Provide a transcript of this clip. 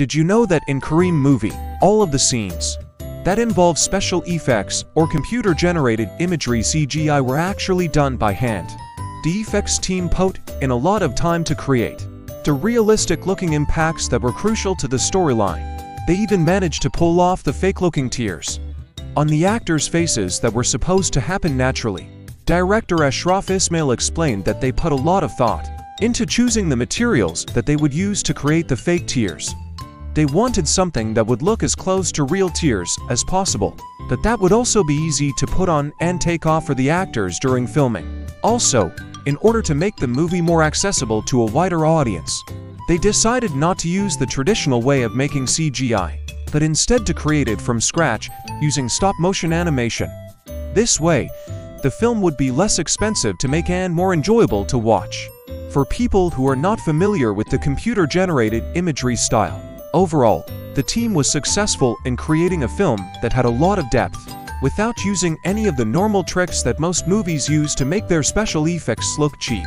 Did you know that in Kareem movie, all of the scenes that involve special effects or computer-generated imagery CGI were actually done by hand? The effects team put in a lot of time to create the realistic-looking impacts that were crucial to the storyline. They even managed to pull off the fake-looking tears on the actors' faces that were supposed to happen naturally. Director Ashraf Ismail explained that they put a lot of thought into choosing the materials that they would use to create the fake tears. They wanted something that would look as close to real tears as possible, but that would also be easy to put on and take off for the actors during filming. Also, in order to make the movie more accessible to a wider audience, they decided not to use the traditional way of making CGI, but instead to create it from scratch using stop-motion animation. This way, the film would be less expensive to make and more enjoyable to watch. For people who are not familiar with the computer-generated imagery style, Overall, the team was successful in creating a film that had a lot of depth, without using any of the normal tricks that most movies use to make their special effects look cheap.